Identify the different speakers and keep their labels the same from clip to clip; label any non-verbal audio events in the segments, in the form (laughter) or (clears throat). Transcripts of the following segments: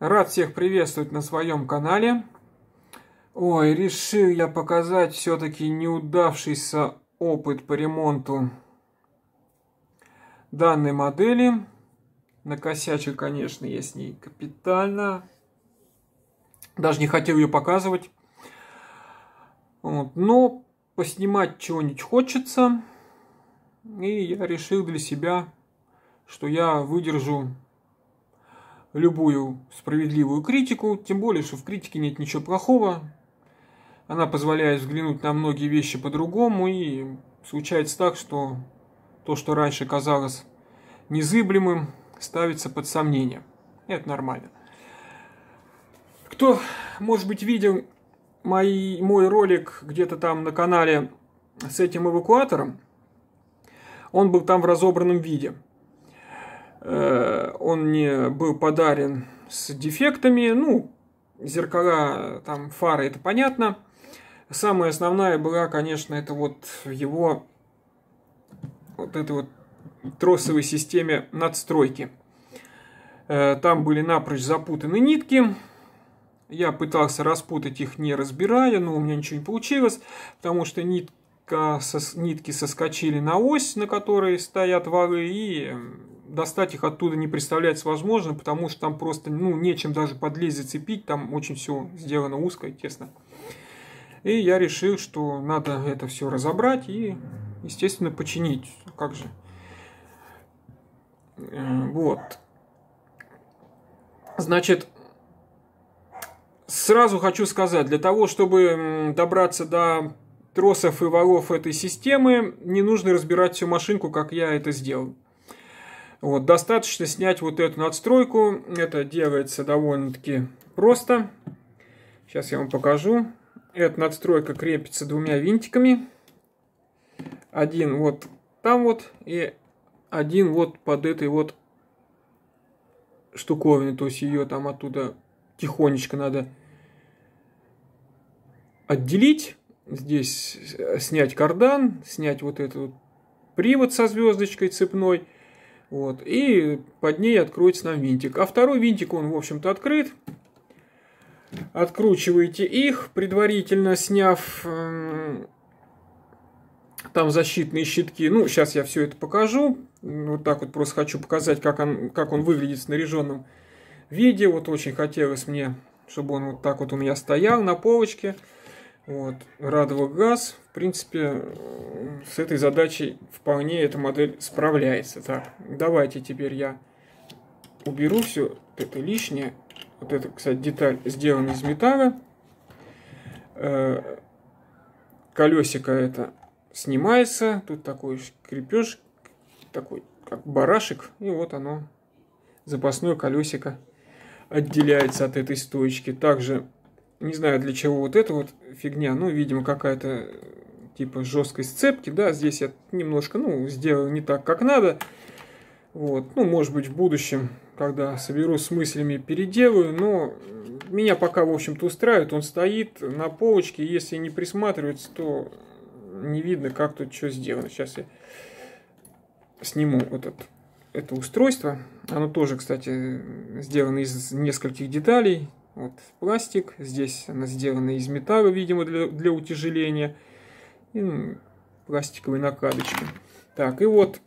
Speaker 1: Рад всех приветствовать на своем канале. Ой, решил я показать все-таки неудавшийся опыт по ремонту данной модели. Накосячил, конечно, я с ней капитально. Даже не хотел ее показывать. Вот. Но поснимать чего-нибудь хочется. И я решил для себя, что я выдержу любую справедливую критику, тем более, что в критике нет ничего плохого. Она позволяет взглянуть на многие вещи по-другому, и случается так, что то, что раньше казалось незыблемым, ставится под сомнение. Это нормально. Кто, может быть, видел мой, мой ролик где-то там на канале с этим эвакуатором, он был там в разобранном виде – он мне был подарен с дефектами, ну, зеркала, там, фары, это понятно. Самая основная была, конечно, это вот его вот этой вот тросовой системе надстройки. Э, там были напрочь запутаны нитки. Я пытался распутать их, не разбирая, но у меня ничего не получилось, потому что нитка, нитки соскочили на ось, на которой стоят валы, и достать их оттуда не представляется возможным, потому что там просто ну, нечем даже подлезть, зацепить, там очень все сделано узко и тесно. И я решил, что надо это все разобрать и, естественно, починить. Как же? Э, вот. Значит, сразу хочу сказать, для того, чтобы добраться до тросов и валов этой системы, не нужно разбирать всю машинку, как я это сделал. Вот, достаточно снять вот эту надстройку. Это делается довольно-таки просто. Сейчас я вам покажу. Эта надстройка крепится двумя винтиками. Один вот там вот и один вот под этой вот штуковиной. То есть ее там оттуда тихонечко надо отделить. Здесь снять кардан, снять вот этот вот привод со звездочкой цепной – вот, и под ней откроется нам винтик. А второй винтик, он, в общем-то, открыт. Откручиваете их, предварительно сняв э, там защитные щитки. Ну, сейчас я все это покажу. Вот так вот просто хочу показать, как он, как он выглядит в снаряженном виде. Вот очень хотелось мне, чтобы он вот так вот у меня стоял на полочке. Вот, радовал газ. В принципе, с этой задачей вполне эта модель справляется. Так, давайте теперь я уберу все это лишнее. Вот это, кстати, деталь сделана из металла. Э, колесико это снимается. Тут такой крепеж, такой как барашек. И вот оно, запасное колесико отделяется от этой стоечки. Также не знаю для чего вот эта вот фигня, ну, видимо, какая-то типа жесткой сцепки, да, здесь я немножко, ну, сделаю не так, как надо, вот, ну, может быть, в будущем, когда соберу с мыслями, переделаю, но меня пока, в общем-то, устраивает, он стоит на полочке, если не присматриваться, то не видно, как тут что сделано. Сейчас я сниму вот это, это устройство, оно тоже, кстати, сделано из нескольких деталей, вот пластик, здесь она сделана из металла, видимо, для, для утяжеления. И ну, пластиковые накладочки. Так, и вот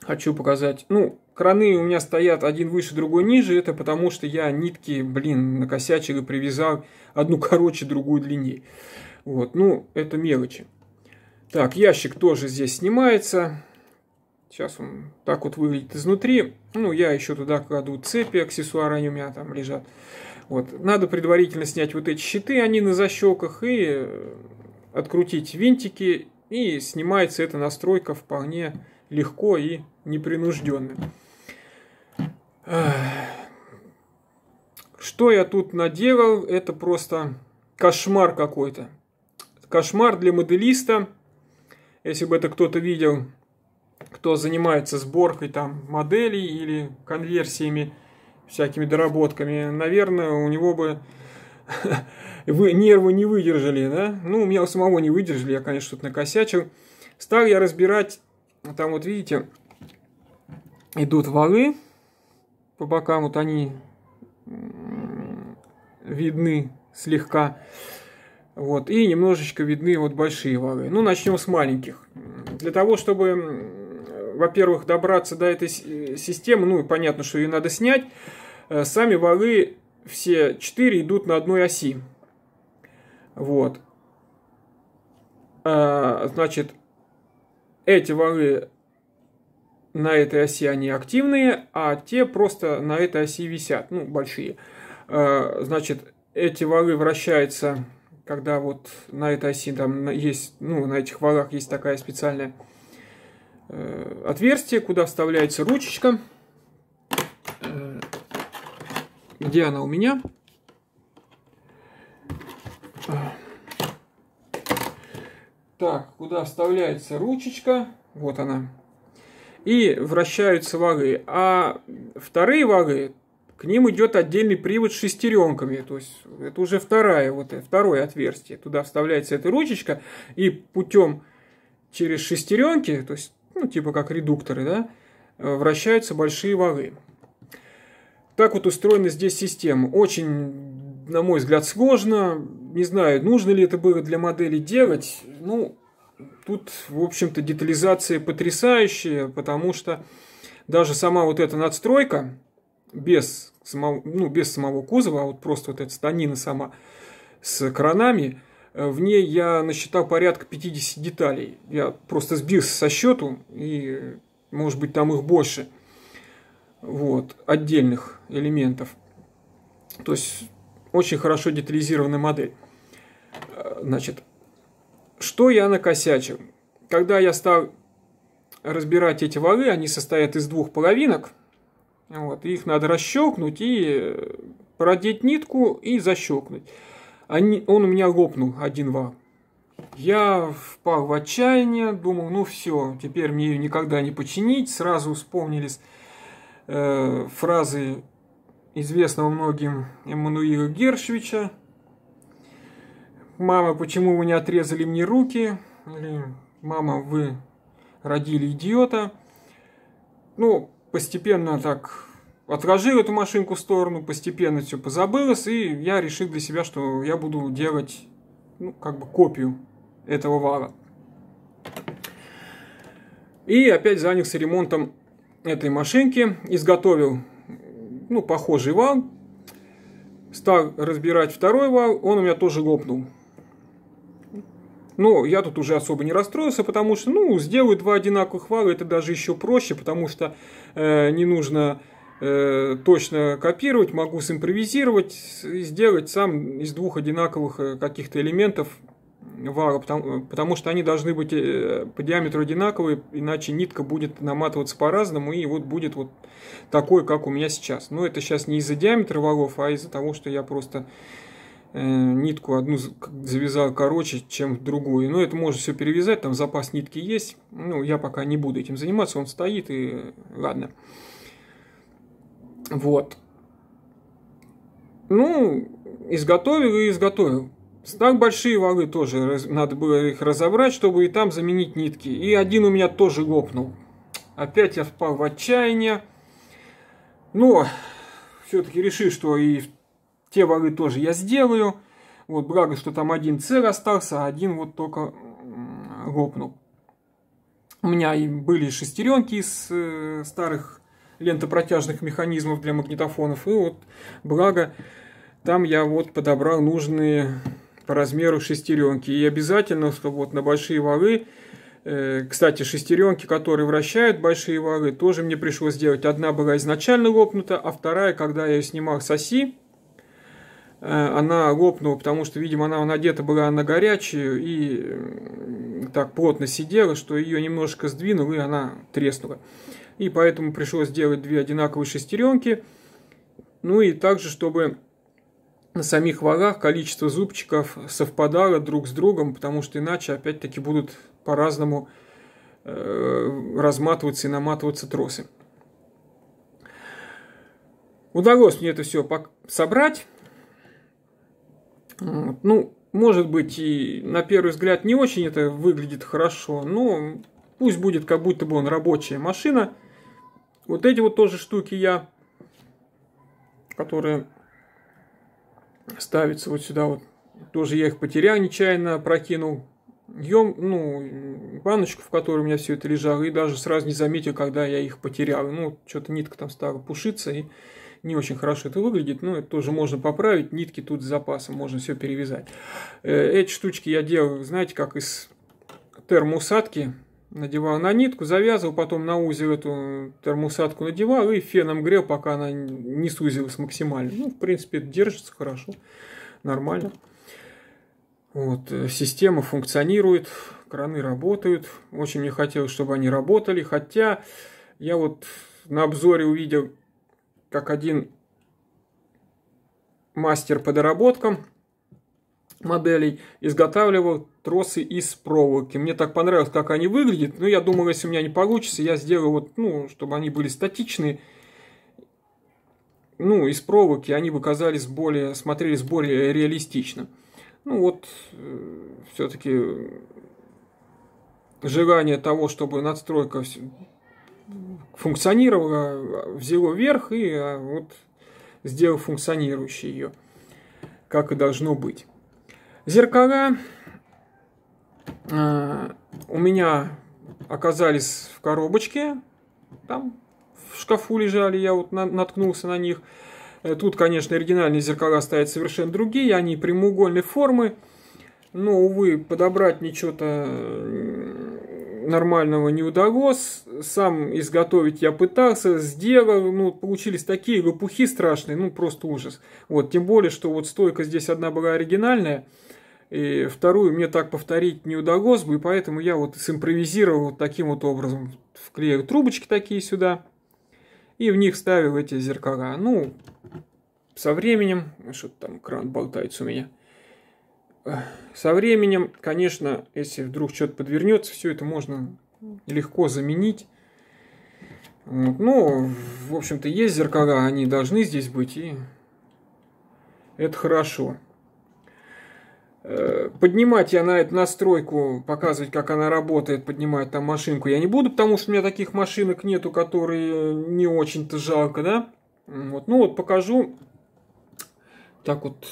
Speaker 1: хочу показать. Ну, краны у меня стоят один выше, другой ниже. Это потому, что я нитки, блин, накосячил и привязал одну короче, другую длиннее. Вот, ну, это мелочи. Так, ящик тоже здесь снимается. Сейчас он так вот выглядит изнутри. Ну, я еще туда кладу цепи, аксессуары они у меня там лежат. Вот. Надо предварительно снять вот эти щиты, они на защелках, и э, открутить винтики, и снимается эта настройка вполне легко и непринужденно. Что я тут наделал, это просто кошмар какой-то. Кошмар для моделиста. Если бы это кто-то видел, кто занимается сборкой там моделей или конверсиями всякими доработками, наверное, у него бы (laughs) вы нервы не выдержали, да? Ну, у меня у самого не выдержали, я, конечно, что-то накосячил. Стал я разбирать, там вот видите, идут валы по бокам, вот они видны слегка. Вот, и немножечко видны вот большие валы. Ну, начнем с маленьких. Для того, чтобы, во-первых, добраться до этой системы, ну, понятно, что ее надо снять, э, сами валы все четыре идут на одной оси. Вот. А, значит, эти валы на этой оси они активные, а те просто на этой оси висят, ну, большие. А, значит, эти валы вращаются когда вот на этой оси там есть, ну, на этих валах есть такая специальная э, отверстие, куда вставляется ручечка. Э, где она у меня? Так, куда вставляется ручечка, вот она. И вращаются валы. А вторые валы к ним идет отдельный привод с шестеренками. То есть это уже вторая, вот, второе отверстие. Туда вставляется эта ручечка, и путем через шестеренки, то есть, ну, типа как редукторы, да, вращаются большие валы. Так вот устроена здесь система. Очень, на мой взгляд, сложно. Не знаю, нужно ли это было для модели делать. Ну, тут, в общем-то, детализация потрясающая, потому что даже сама вот эта надстройка, без самого, ну, без самого кузова, а вот просто вот эта станина сама с кранами, э, в ней я насчитал порядка 50 деталей. Я просто сбился со счету, и может быть там их больше. Вот, отдельных элементов. То есть очень хорошо детализированная модель. Э, значит, что я накосячил? Когда я стал разбирать эти валы, они состоят из двух половинок – вот, их надо расщелкнуть и э, продеть нитку и защелкнуть. Они, он у меня лопнул, один вал. Я впал в отчаяние, думал, ну все, теперь мне ее никогда не починить. Сразу вспомнились э, фразы известного многим Эммануила Гершвича. «Мама, почему вы не отрезали мне руки?» Или «Мама, вы родили идиота». Ну, постепенно так отложил эту машинку в сторону, постепенно все позабылось, и я решил для себя, что я буду делать, ну, как бы копию этого вала. И опять занялся ремонтом этой машинки, изготовил, ну, похожий вал, стал разбирать второй вал, он у меня тоже лопнул. Но я тут уже особо не расстроился, потому что, ну, сделаю два одинаковых вала, это даже еще проще, потому что э, не нужно э, точно копировать, могу симпровизировать и сделать сам из двух одинаковых э, каких-то элементов вала, потому, потому что они должны быть э, по диаметру одинаковые, иначе нитка будет наматываться по-разному, и вот будет вот такой, как у меня сейчас. Но это сейчас не из-за диаметра валов, а из-за того, что я просто Э, нитку одну завязал короче, чем другую. Но это можно все перевязать, там запас нитки есть. Ну, я пока не буду этим заниматься, он стоит и ладно. Вот. Ну, изготовил и изготовил. Так большие валы тоже, надо было их разобрать, чтобы и там заменить нитки. И один у меня тоже лопнул. Опять я впал в отчаяние. Но все-таки решил, что и те валы тоже я сделаю. Вот, благо, что там один цель остался, а один вот только лопнул. У меня и были шестеренки из э, старых лентопротяжных механизмов для магнитофонов. И вот, благо, там я вот подобрал нужные по размеру шестеренки. И обязательно, чтобы вот на большие валы, э, кстати, шестеренки, которые вращают большие валы, тоже мне пришлось сделать. Одна была изначально лопнута, а вторая, когда я ее снимал с оси, Э, она лопнула, потому что, видимо, она надета была на горячую и так плотно сидела, что ее немножко сдвинул, и она треснула. И поэтому пришлось сделать две одинаковые шестеренки. Ну и также, чтобы на самих валах количество зубчиков совпадало друг с другом, потому что иначе опять-таки будут по-разному э, разматываться и наматываться тросы. Удалось мне это все собрать. Ну, может быть, и на первый взгляд не очень это выглядит хорошо, но пусть будет как будто бы он рабочая машина. Вот эти вот тоже штуки я, которые ставится вот сюда вот. Тоже я их потерял, нечаянно прокинул ем, ну, баночку, в которой у меня все это лежало, и даже сразу не заметил, когда я их потерял. Ну, что-то нитка там стала пушиться, и не очень хорошо это выглядит, но это тоже можно поправить, нитки тут с запасом, можно все перевязать. Э, эти штучки я делал, знаете, как из термоусадки, надевал на нитку, завязывал, потом на узел эту термоусадку надевал и феном грел, пока она не сузилась максимально. Ну, в принципе, держится хорошо, нормально. Вот, э, система функционирует, краны работают. Очень мне хотелось, чтобы они работали, хотя я вот на обзоре увидел, как один мастер по доработкам моделей изготавливал тросы из проволоки. Мне так понравилось, как они выглядят. Но я думал, если у меня не получится, я сделаю вот, ну, чтобы они были статичные. Ну, из проволоки они бы казались более, смотрелись более реалистично. Ну вот, э, все-таки желание того, чтобы надстройка функционировала, взяло вверх и а, вот сделал функционирующей ее, как и должно быть. Зеркала э, у меня оказались в коробочке, там в шкафу лежали, я вот наткнулся на них. Э, тут, конечно, оригинальные зеркала стоят совершенно другие, они прямоугольной формы, но, увы, подобрать ничего-то нормального не удалось. Сам изготовить я пытался, сделал, ну, получились такие лопухи страшные, ну, просто ужас. Вот, тем более, что вот стойка здесь одна была оригинальная, и вторую мне так повторить не удалось бы, и поэтому я вот симпровизировал таким вот образом. Вклеил трубочки такие сюда, и в них ставил эти зеркала. Ну, со временем, что-то там кран болтается у меня. Со временем, конечно, если вдруг что-то подвернется, все это можно легко заменить. Вот. Ну, в общем-то, есть зеркала, они должны здесь быть, и это хорошо. Э, поднимать я на эту настройку, показывать, как она работает, поднимать там машинку я не буду, потому что у меня таких машинок нету, которые не очень-то жалко, да? Вот. Ну вот покажу так вот,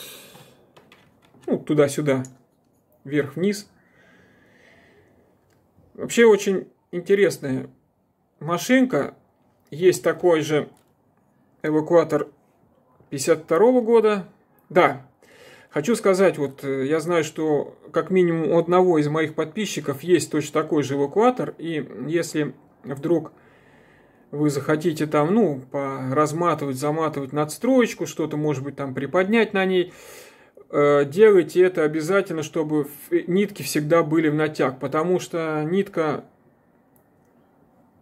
Speaker 1: ну, туда-сюда, вверх-вниз. Вообще очень интересная машинка. Есть такой же эвакуатор 52 -го года. Да, Хочу сказать, вот э, я знаю, что как минимум у одного из моих подписчиков есть точно такой же эвакуатор, и если вдруг вы захотите там, ну, разматывать, заматывать надстроечку, что-то, может быть, там приподнять на ней, э, делайте это обязательно, чтобы нитки всегда были в натяг, потому что нитка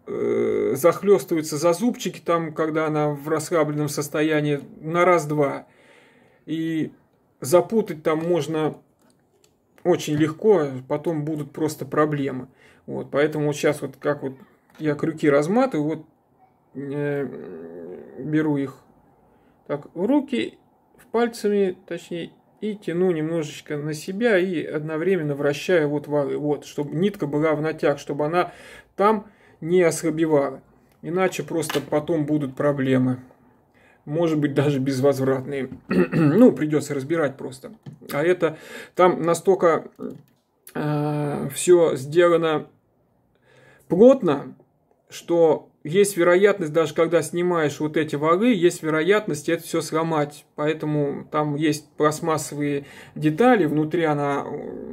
Speaker 1: э, захлестывается за зубчики там, когда она в расслабленном состоянии на раз-два. И запутать там можно очень легко, потом будут просто проблемы. Вот, поэтому вот сейчас вот как вот я крюки разматываю, вот э, беру их так в руки, в пальцами, точнее, и тяну немножечко на себя и одновременно вращаю вот валы, вот, чтобы нитка была в натяг, чтобы она там не ослабевала. Иначе просто потом будут проблемы может быть даже безвозвратные. (clears throat) ну, придется разбирать просто. А это там настолько э, все сделано плотно, что есть вероятность, даже когда снимаешь вот эти валы, есть вероятность это все сломать. Поэтому там есть пластмассовые детали, внутри она,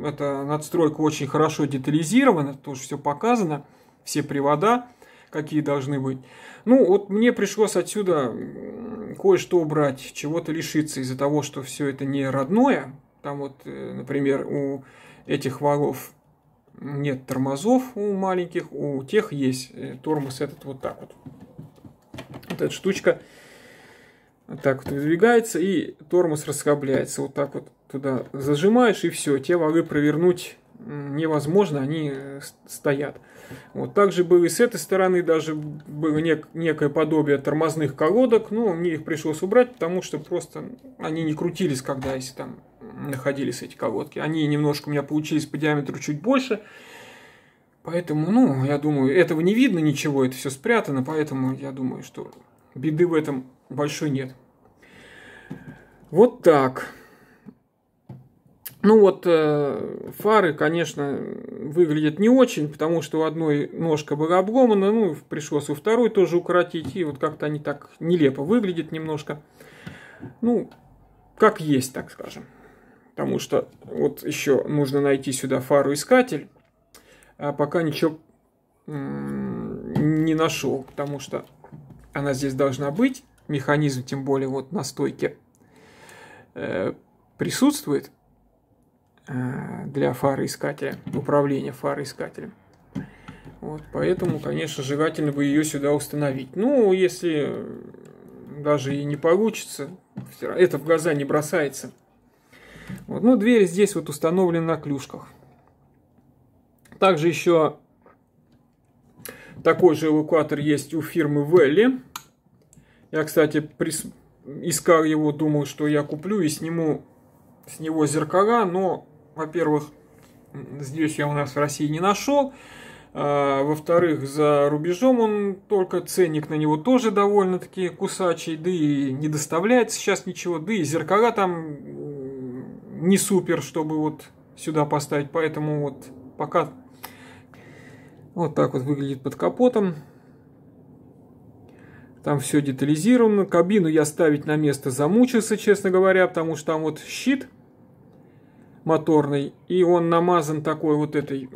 Speaker 1: эта надстройка очень хорошо детализирована, тоже все показано, все привода, какие должны быть. Ну, вот мне пришлось отсюда кое-что убрать, чего-то лишиться из-за того, что все это не родное. Там вот, э, например, у этих валов нет тормозов у маленьких, у тех есть э, тормоз этот вот так вот. Вот эта штучка так вот выдвигается, и тормоз расслабляется. Вот так вот туда зажимаешь, и все, те валы провернуть невозможно, они э, стоят. Вот. Также было и с этой стороны, даже было нек- некое подобие тормозных колодок, но мне их пришлось убрать, потому что просто они не крутились, когда если там находились эти колодки. Они немножко у меня получились по диаметру чуть больше, поэтому, ну, я думаю, этого не видно ничего, это все спрятано, поэтому я думаю, что беды в этом большой нет. Вот так. Ну вот, э, фары, конечно, выглядят не очень, потому что у одной ножка была обломана, ну, пришлось у второй тоже укоротить, и вот как-то они так нелепо выглядят немножко. Ну, как есть, так скажем. Потому что вот еще нужно найти сюда фару-искатель, а пока ничего не нашел, потому что она здесь должна быть, механизм, тем более вот на стойке э, присутствует. Э, для фароискателя, управления фароискателем. Вот, поэтому, конечно, желательно бы ее сюда установить. Ну, если даже и не получится, это в глаза не бросается. Вот, ну, дверь здесь вот установлена на клюшках. Также еще такой же эвакуатор есть у фирмы Велли. Я, кстати, прис... искал его, думал, что я куплю и сниму с него зеркала, но во-первых, здесь я у нас в России не нашел. А, во-вторых, за рубежом он только ценник на него тоже довольно-таки кусачий, да и не доставляет сейчас ничего, да и зеркала там не супер, чтобы вот сюда поставить, поэтому вот пока вот так вот выглядит под капотом. Там все детализировано. Кабину я ставить на место замучился, честно говоря, потому что там вот щит – моторный, и он намазан такой вот этой,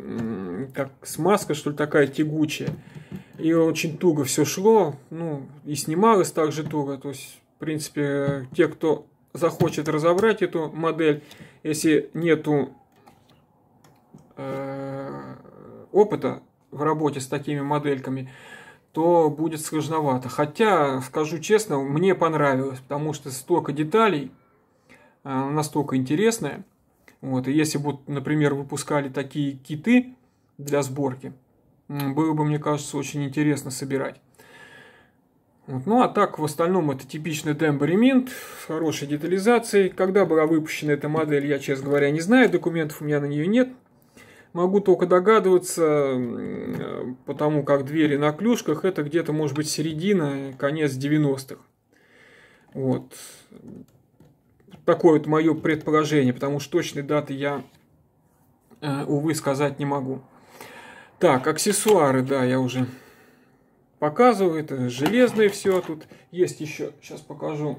Speaker 1: как смазка, что ли, такая тягучая. И очень туго все шло, ну, и снималось также туго. То есть, в принципе, те, кто захочет разобрать эту модель, если нету э, опыта в работе с такими модельками, то будет сложновато. Хотя, скажу честно, мне понравилось, потому что столько деталей, э, настолько интересная. Вот, и если бы, например, выпускали такие киты для сборки, было бы, мне кажется, очень интересно собирать. Вот. Ну а так, в остальном, это типичный демборемент с хорошей детализацией. Когда была выпущена эта модель, я, честно говоря, не знаю, документов у меня на нее нет. Могу только догадываться, потому как двери на клюшках, это где-то, может быть, середина, конец 90-х. Вот. Такое вот мое предположение, потому что точной даты я, э, увы, сказать не могу. Так, аксессуары, да, я уже показывал. Это железное все. Тут есть еще, сейчас покажу.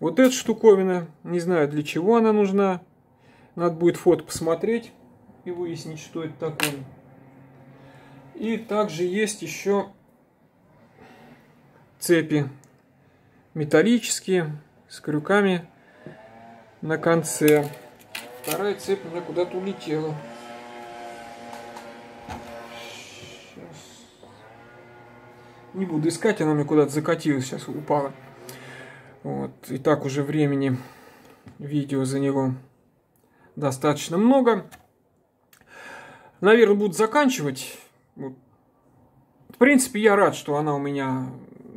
Speaker 1: Вот эта штуковина. Не знаю, для чего она нужна. Надо будет фото посмотреть и выяснить, что это такое. И также есть еще цепи металлические с крюками на конце. Вторая цепь у меня куда-то улетела. Сейчас. Не буду искать, она мне куда-то закатилась, сейчас упала. Вот. И так уже времени видео за него достаточно много. Наверное, буду заканчивать. В принципе, я рад, что она у меня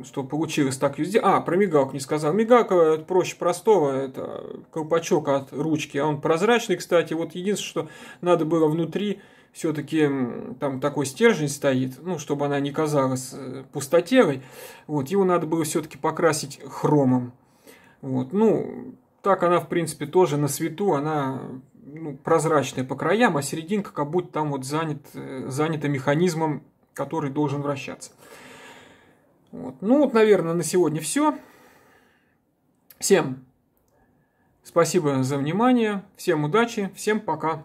Speaker 1: что получилось так везде. А, про мигалку не сказал. Мигалка это проще простого, это колпачок от ручки, а он прозрачный, кстати. Вот единственное, что надо было внутри, все-таки там такой стержень стоит, ну, чтобы она не казалась э, пустотелой. Вот, его надо было все-таки покрасить хромом. Вот, ну, так она, в принципе, тоже на свету, она ну, прозрачная по краям, а серединка как будто там вот занят, э, занята механизмом, который должен вращаться. Вот. Ну вот, наверное, на сегодня все. Всем спасибо за внимание, всем удачи, всем пока.